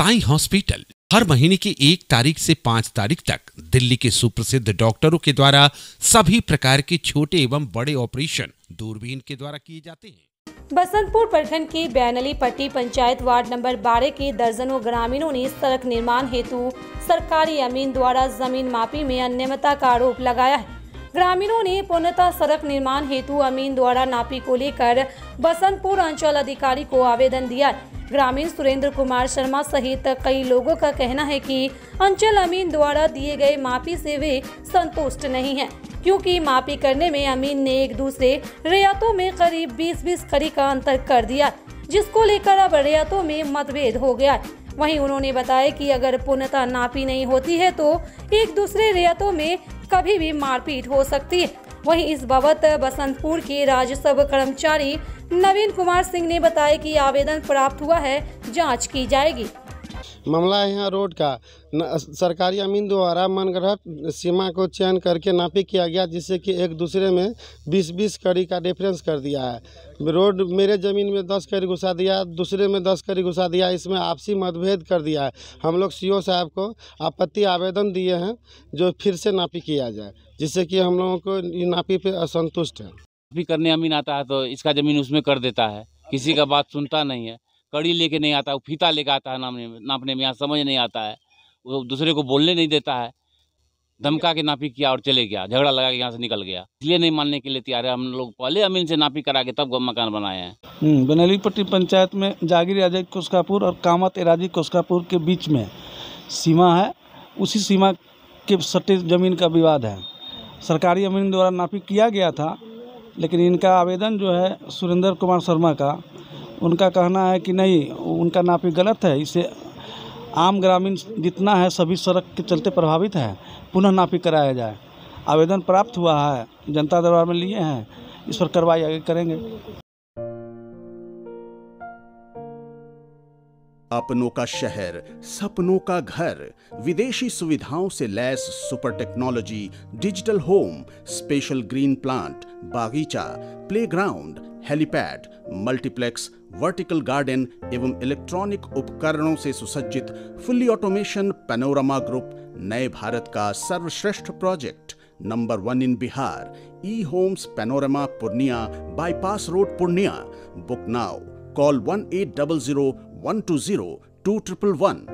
Sai hospital, हर महीने की एक तारीख से पाँच तारीख तक दिल्ली के सुप्रसिद्ध डॉक्टरों के द्वारा सभी प्रकार के छोटे एवं बड़े ऑपरेशन दूरबीन के द्वारा किए जाते हैं। बसंतपुर प्रखंड की बैनली पट्टी पंचायत वार्ड नंबर 12 के दर्जनों ग्रामीणों ने सड़क निर्माण हेतु सरकारी अमीन द्वारा ज़मीन मापी में अनियमितता का आरोप लगाया है। ग्रामीणों ने पूर्णतः सड़क निर्माण हेतु अमीन द्वारा नापी को लेकर बसंतपुर अंचल अधिकारी को आवेदन दिया ग्रामीण सुरेंद्र कुमार शर्मा सहित कई लोगों का कहना है कि अंचल अमीन द्वारा दिए गए मापी से वे संतुष्ट नहीं हैं, क्योंकि मापी करने में अमीन ने एक दूसरे रियायतों में करीब 20-20 कड़ी का अंतर कर दिया जिसको लेकर अब रियायतों में मतभेद हो गया वहीं उन्होंने बताया कि अगर पूर्णता नापी नहीं होती है तो एक दूसरे रियायतों में कभी भी मारपीट हो सकती है। वहीं इस बाबत बसंतपुर के राजस्व कर्मचारी नवीन कुमार सिंह ने बताया कि आवेदन प्राप्त हुआ है, जाँच की जाएगी। मामला है यहाँ रोड का। सरकारी अमीन द्वारा मनगढ़ सीमा को चयन करके नापी किया गया, जिससे कि एक दूसरे में 20-20 कड़ी का डिफरेंस कर दिया है। रोड मेरे ज़मीन में 10 कड़ी घुसा दिया, दूसरे में 10 कड़ी घुसा दिया, इसमें आपसी मतभेद कर दिया है। हम लोग सीओ साहब को आपत्ति आवेदन दिए हैं, जो फिर से नापी किया जाए, जिससे कि हम लोगों को नापी पे असंतुष्ट है। भी करने अमीन आता है तो इसका ज़मीन उसमें कर देता है, किसी का बात सुनता नहीं है। कड़ी लेके नहीं आता वो फीता लेके आता है नापने में नापने में, यहाँ समझ नहीं आता है। वो दूसरे को बोलने नहीं देता है। धमका के नापी किया और चले गया, झगड़ा लगा के यहाँ से निकल गया। इसलिए नहीं मानने के लिए तैयार है। हम लोग पहले अमीन से नापी करा के तब मकान बनाए हैं। बनैली पट्टी पंचायत में जागीर अजय कोसकापुर और कामत एराजी कोसकापुर के बीच में सीमा है। उसी सीमा के सट्टे ज़मीन का विवाद है। सरकारी अमीन द्वारा नापी किया गया था, लेकिन इनका आवेदन जो है सुरेंद्र कुमार शर्मा का उनका कहना है कि नहीं, उनका नापी गलत है। इसे आम ग्रामीण जितना है, सभी सड़क के चलते प्रभावित है। पुनः नापी कराया जाए। आवेदन प्राप्त हुआ है। जनता दरबार में लिए हैं। इस पर कार्रवाई आगे करेंगे। अपनों का शहर, सपनों का घर, विदेशी सुविधाओं से lace super technology, digital home, special green plant, बागीचा, playground helipad, multiplex, vertical garden एवं इलेक्ट्रॉनिक उपकरणों से सुसज्जित फुल्ली ऑटोमेशन पैनोरामा ग्रुप नए भारत का सर्वश्रेष्ठ project, number one in Bihar E Homes Panorama Purnia, bypass road Purnia. Book now, call one eight double zero one two zero two triple one.